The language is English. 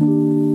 you